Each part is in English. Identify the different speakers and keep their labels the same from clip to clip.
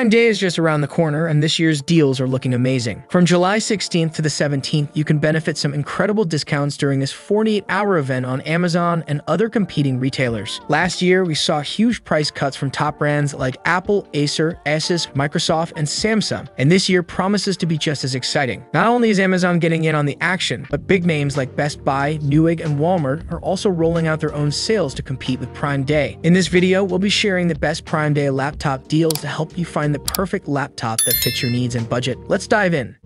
Speaker 1: Prime Day is just around the corner, and this year's deals are looking amazing. From July 16th to the 17th, you can benefit some incredible discounts during this 48-hour event on Amazon and other competing retailers. Last year, we saw huge price cuts from top brands like Apple, Acer, Asus, Microsoft, and Samsung, and this year promises to be just as exciting. Not only is Amazon getting in on the action, but big names like Best Buy, Newegg, and Walmart are also rolling out their own sales to compete with Prime Day. In this video, we'll be sharing the best Prime Day laptop deals to help you find find the perfect laptop that fits your needs and budget. Let's dive in.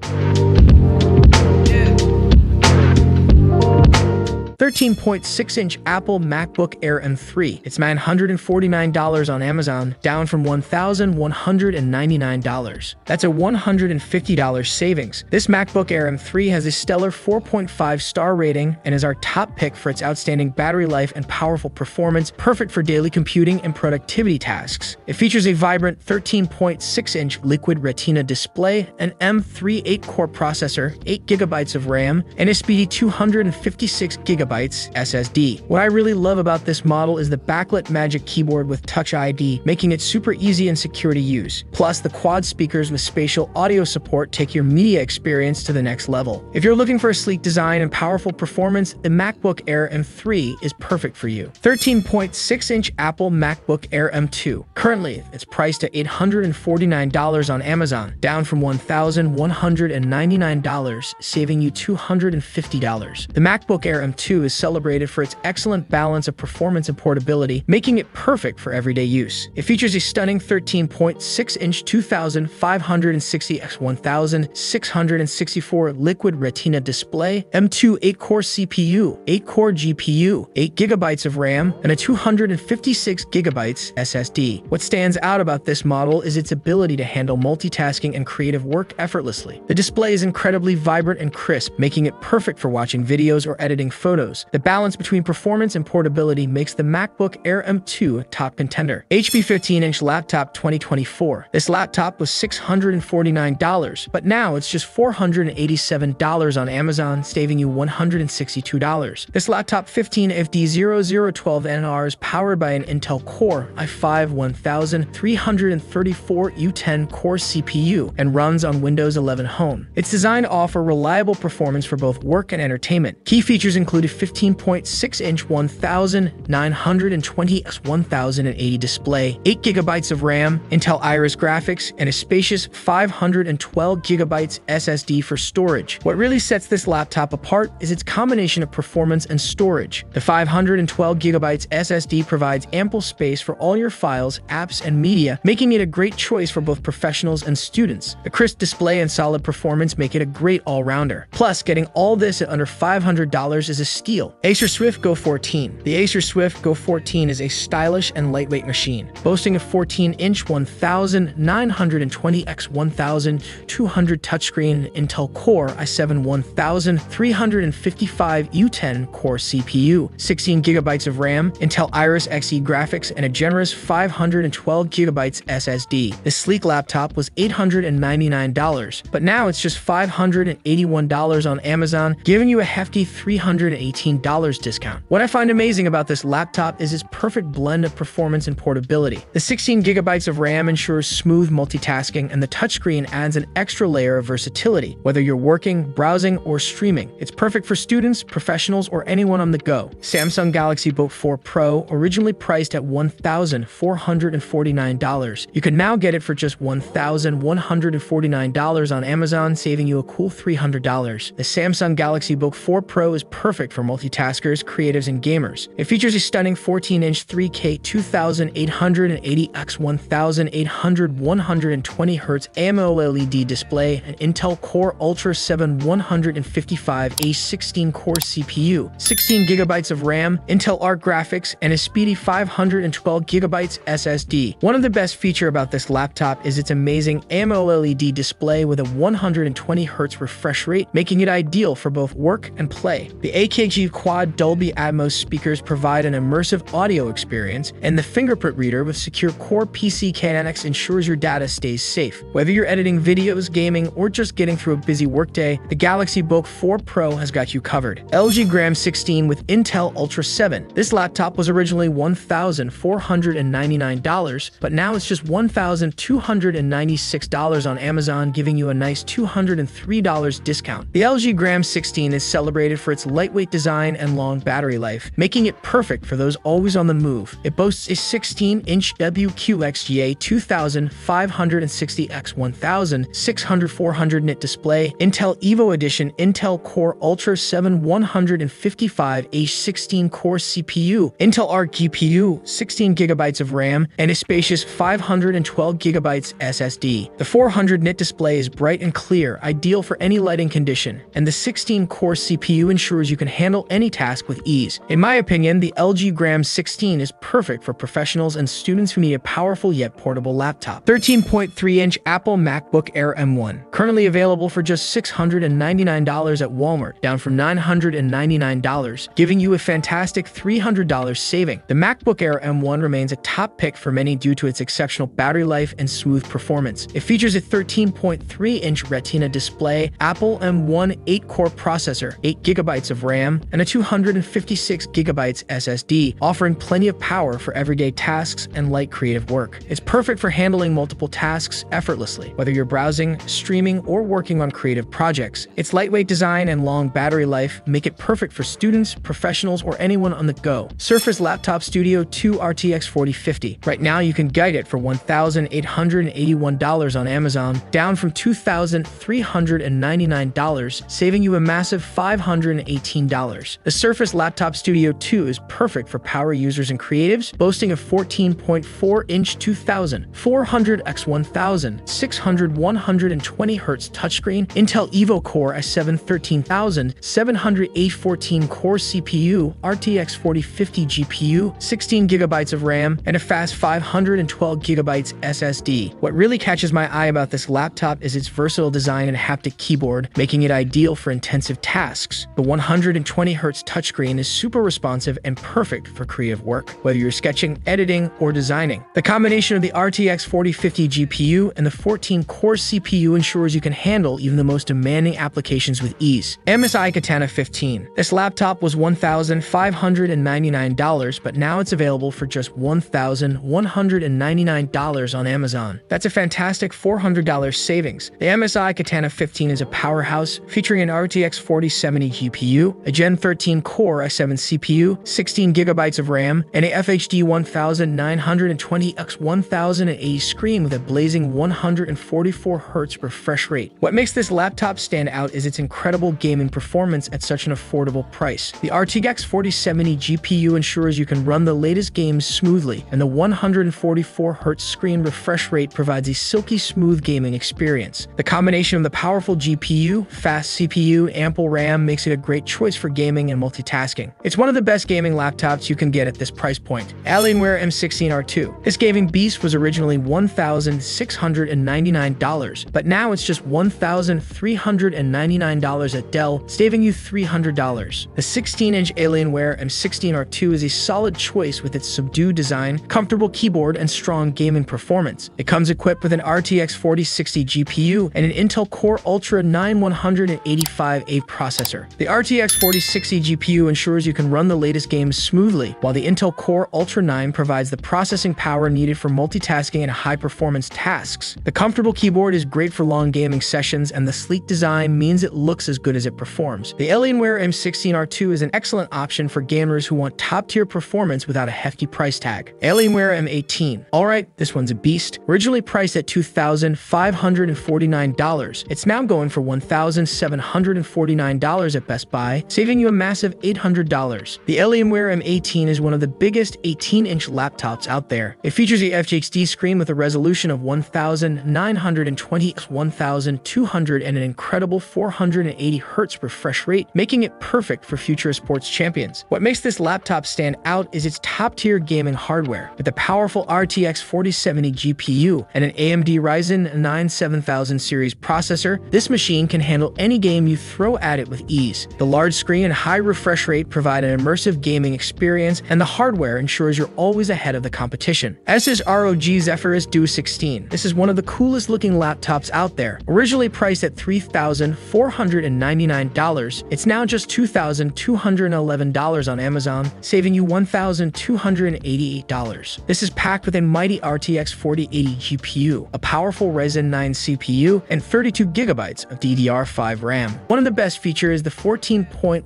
Speaker 1: 13.6 inch Apple MacBook Air M3. It's $949 on Amazon, down from $1,199. That's a $150 savings. This MacBook Air M3 has a stellar 4.5 star rating and is our top pick for its outstanding battery life and powerful performance, perfect for daily computing and productivity tasks. It features a vibrant 13.6 inch liquid retina display, an M3 8 core processor, 8GB of RAM, and a speedy 256GB SSD. What I really love about this model is the backlit Magic keyboard with Touch ID, making it super easy and secure to use. Plus, the quad speakers with spatial audio support take your media experience to the next level. If you're looking for a sleek design and powerful performance, the MacBook Air M3 is perfect for you. 13.6-inch Apple MacBook Air M2. Currently, it's priced at $849 on Amazon, down from $1,199, saving you $250. The MacBook Air M2 is celebrated for its excellent balance of performance and portability, making it perfect for everyday use. It features a stunning 13.6-inch 2560 x 1664 liquid retina display, M2 8-core CPU, 8-core GPU, 8 gigabytes of RAM, and a 256 gigabytes SSD. What stands out about this model is its ability to handle multitasking and creative work effortlessly. The display is incredibly vibrant and crisp, making it perfect for watching videos or editing photos, the balance between performance and portability makes the MacBook Air M2 a top contender. HP 15-inch laptop 2024. This laptop was $649, but now it's just $487 on Amazon, saving you $162. This laptop 15FD0012NR is powered by an Intel Core i5 1334 U10 Core CPU and runs on Windows 11 Home. It's designed to offer reliable performance for both work and entertainment. Key features include 15.6-inch 1920 x 1080 display, 8GB of RAM, Intel Iris graphics, and a spacious 512GB SSD for storage. What really sets this laptop apart is its combination of performance and storage. The 512GB SSD provides ample space for all your files, apps, and media, making it a great choice for both professionals and students. The crisp display and solid performance make it a great all-rounder. Plus, getting all this at under $500 is a steal Acer Swift Go 14. The Acer Swift Go 14 is a stylish and lightweight machine, boasting a 14-inch 1920 x 1200 touchscreen Intel Core i7 1355 U10 Core CPU, 16 gigabytes of RAM, Intel Iris Xe graphics, and a generous 512 gigabytes SSD. This sleek laptop was $899, but now it's just $581 on Amazon, giving you a hefty 318 $15 discount. What I find amazing about this laptop is its perfect blend of performance and portability. The 16 gigabytes of RAM ensures smooth multitasking, and the touchscreen adds an extra layer of versatility, whether you're working, browsing, or streaming. It's perfect for students, professionals, or anyone on the go. Samsung Galaxy Book 4 Pro, originally priced at $1,449. You can now get it for just $1,149 on Amazon, saving you a cool $300. The Samsung Galaxy Book 4 Pro is perfect for multitaskers, creatives, and gamers. It features a stunning 14-inch 3K 2880x 1800 120Hz AMOLED display, an Intel Core Ultra 7 155 A16 core CPU, 16GB of RAM, Intel Arc graphics, and a speedy 512GB SSD. One of the best feature about this laptop is its amazing AMOLED display with a 120Hz refresh rate, making it ideal for both work and play. The 8K LG Quad Dolby Atmos speakers provide an immersive audio experience, and the fingerprint reader with secure Core PC KNX ensures your data stays safe. Whether you're editing videos, gaming, or just getting through a busy workday, the Galaxy Book 4 Pro has got you covered. LG Gram 16 with Intel Ultra 7. This laptop was originally $1,499, but now it's just $1,296 on Amazon, giving you a nice $203 discount. The LG Gram 16 is celebrated for its lightweight design and long battery life, making it perfect for those always on the move. It boasts a 16-inch WQXGA 2560X 1000 600 400 nit display, Intel Evo Edition Intel Core Ultra 7 155H16 core CPU, Intel Arc GPU, 16 gigabytes of RAM, and a spacious 512 gigabytes SSD. The 400 nit display is bright and clear, ideal for any lighting condition, and the 16 core CPU ensures you can handle any task with ease. In my opinion, the LG Gram 16 is perfect for professionals and students who need a powerful yet portable laptop. 13.3-inch Apple MacBook Air M1, currently available for just $699 at Walmart, down from $999, giving you a fantastic $300 saving. The MacBook Air M1 remains a top pick for many due to its exceptional battery life and smooth performance. It features a 13.3-inch Retina display, Apple M1 8-core processor, 8 gigabytes of RAM, and a 256 gigabytes SSD, offering plenty of power for everyday tasks and light creative work. It's perfect for handling multiple tasks effortlessly, whether you're browsing, streaming, or working on creative projects. Its lightweight design and long battery life make it perfect for students, professionals, or anyone on the go. Surface Laptop Studio 2 RTX 4050. Right now, you can get it for $1,881 on Amazon, down from $2,399, saving you a massive $518. The Surface Laptop Studio 2 is perfect for power users and creatives, boasting a 14.4-inch 2400 x 1000 600 120 Hz touchscreen, Intel Evo Core i7 13700 714 core CPU, RTX 4050 GPU, 16 gigabytes of RAM, and a fast 512 gigabytes SSD. What really catches my eye about this laptop is its versatile design and haptic keyboard, making it ideal for intensive tasks. The 120 Hz touchscreen is super responsive and perfect for creative work, whether you're sketching, editing, or designing. The combination of the RTX 4050 GPU and the 14-core CPU ensures you can handle even the most demanding applications with ease. MSI Katana 15. This laptop was $1,599, but now it's available for just $1,199 on Amazon. That's a fantastic $400 savings. The MSI Katana 15 is a powerhouse featuring an RTX 4070 GPU, a Gen 13 Core i7 CPU, 16 gigabytes of RAM, and a FHD 1920x1080 screen with a blazing 144 Hz refresh rate. What makes this laptop stand out is its incredible gaming performance at such an affordable price. The RTX 4070 GPU ensures you can run the latest games smoothly, and the 144 Hz screen refresh rate provides a silky smooth gaming experience. The combination of the powerful GPU, fast CPU, ample RAM makes it a great choice for gaming and multitasking. It's one of the best gaming laptops you can get at this price point. Alienware M16R2. This gaming beast was originally $1,699, but now it's just $1,399 at Dell, saving you $300. The 16-inch Alienware M16R2 is a solid choice with its subdued design, comfortable keyboard, and strong gaming performance. It comes equipped with an RTX 4060 GPU and an Intel Core Ultra 9185A processor. The RTX 4060 GPU ensures you can run the latest games smoothly, while the Intel Core Ultra 9 provides the processing power needed for multitasking and high-performance tasks. The comfortable keyboard is great for long gaming sessions, and the sleek design means it looks as good as it performs. The Alienware M16R2 is an excellent option for gamers who want top-tier performance without a hefty price tag. Alienware M18. Alright, this one's a beast. Originally priced at $2,549, it's now going for $1,749 at Best Buy, saving you a massive $800. The Alienware M18 is one of the biggest 18-inch laptops out there. It features a FHD screen with a resolution of 1920 x 1200 and an incredible 480 Hz refresh rate, making it perfect for future sports champions. What makes this laptop stand out is its top-tier gaming hardware. With a powerful RTX 4070 GPU and an AMD Ryzen 9 7000 series processor, this machine can handle any game you throw at it with ease. The large screen and high refresh rate provide an immersive gaming experience, and the hardware ensures you're always ahead of the competition. Asus ROG Zephyrus Duo 16. This is one of the coolest looking laptops out there. Originally priced at $3,499, it's now just $2,211 on Amazon, saving you $1,288. This is packed with a mighty RTX 4080 GPU, a powerful Ryzen 9 CPU, and 32 gigabytes of DDR5 RAM. One of the best features is the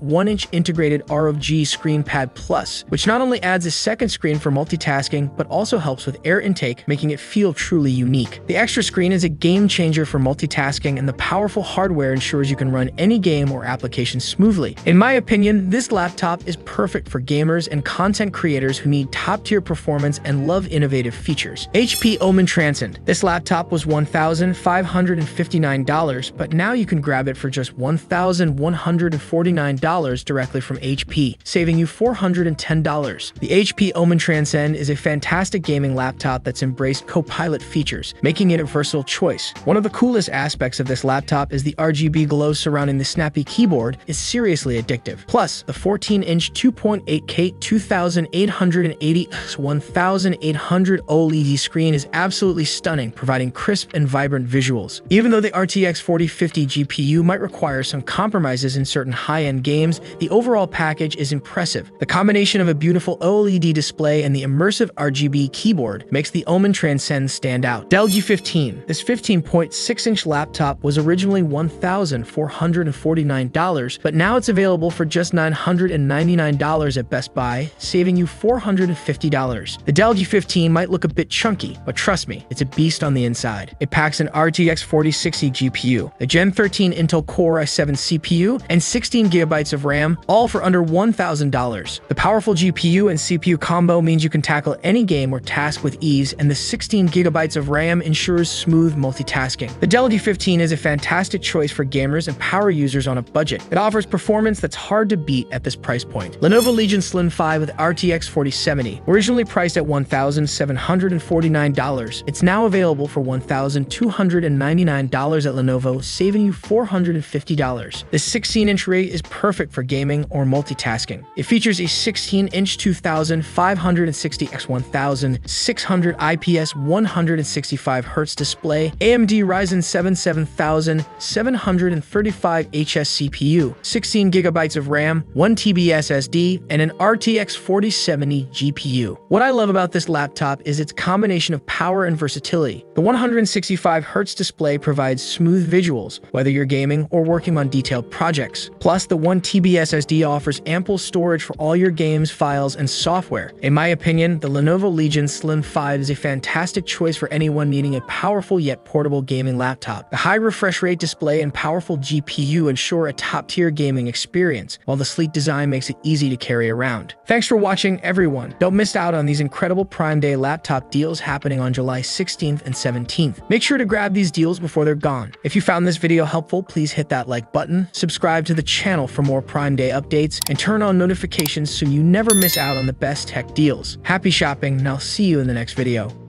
Speaker 1: 14.1-inch integrated ROG ScreenPad Plus, which not only adds a second screen for multitasking, but also helps with air intake, making it feel truly unique. The extra screen is a game changer for multitasking, and the powerful hardware ensures you can run any game or application smoothly. In my opinion, this laptop is perfect for gamers and content creators who need top-tier performance and love innovative features. HP Omen Transcend. This laptop was $1,559, but now you can grab it for just $1,149 directly from HP, saving you $410. The HP Omen Transcend is a fantastic gaming laptop that's embraced Copilot features, making it a versatile choice. One of the coolest aspects of this laptop is the RGB glow surrounding the snappy keyboard is seriously addictive. Plus, the 14-inch 2.8K 2880 1800 OLED screen is absolutely stunning, providing crisp and vibrant visuals. Even though the RTX 4050 GPU might require some compromises in certain high-end games, the overall package is impressive. The combination of a beautiful OLED display and the immersive RGB keyboard makes the Omen Transcend stand out. Dell G15. This 15.6-inch laptop was originally $1,449, but now it's available for just $999 at Best Buy, saving you $450. The Dell G15 might look a bit chunky, but trust me, it's a beast on the inside. It packs an RTX 4060 GPU, a Gen 13 Intel Core i7 CPU, and 16 gigabytes of RAM, all for under $1,000. The powerful GPU and CPU combo means you can tackle any game or task with ease, and the 16 gigabytes of RAM ensures smooth multitasking. The Dell G15 is a fantastic choice for gamers and power users on a budget. It offers performance that's hard to beat at this price point. Lenovo Legion Slim 5 with RTX 4070, originally priced at $1,749, it's now available for $1,299 at Lenovo, saving you $450. This 16-inch rate is perfect for gaming or multitasking. It features a 16-inch 2560 x 1600 IPS 165Hz display, AMD Ryzen 7 7700 735 HS CPU, 16 gigabytes of RAM, 1 TB SSD, and an RTX 4070 GPU. What I love about this laptop is its combination of power and versatility. The 165Hz display provides smooth visuals, whether you're gaming or working on detailed projects. Plus, the 1 TB SSD offers ample storage for all your games, files, and software. In my opinion, the Lenovo Legion Slim 5 is a fantastic choice for anyone needing a powerful yet portable gaming laptop. The high refresh rate display and powerful GPU ensure a top-tier gaming experience, while the sleek design makes it easy to carry around. Thanks for watching, everyone. Don't miss out on these incredible Prime Day laptop deals happening on July 16th and 17th. Make sure to grab these deals before they're gone. If you found this video helpful, please hit that like button, subscribe to the channel for more Prime Day updates, and turn on notifications so you never miss out on the best tech deals. Happy shopping, and I'll see you in the next video.